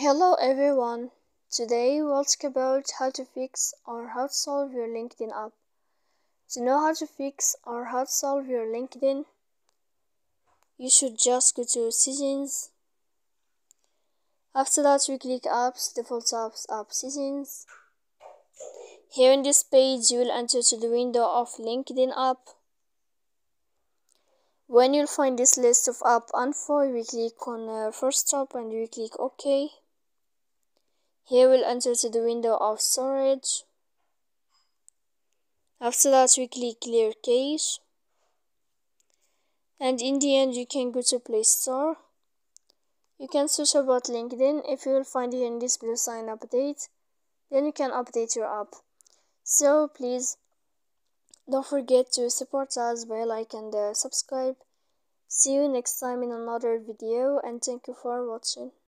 Hello everyone. Today we'll talk about how to fix or how to solve your LinkedIn app. To know how to fix or how to solve your LinkedIn, you should just go to settings. After that, we click apps, default apps, app settings. Here in this page, you will enter to the window of LinkedIn app. When you'll find this list of app info, we click on uh, force stop and we click OK. Here we'll enter to the window of storage. After that, we click clear cache. And in the end, you can go to Play Store. You can search about LinkedIn. If you will find here in this blue sign update, then you can update your app. So please don't forget to support us by like and uh, subscribe. See you next time in another video and thank you for watching.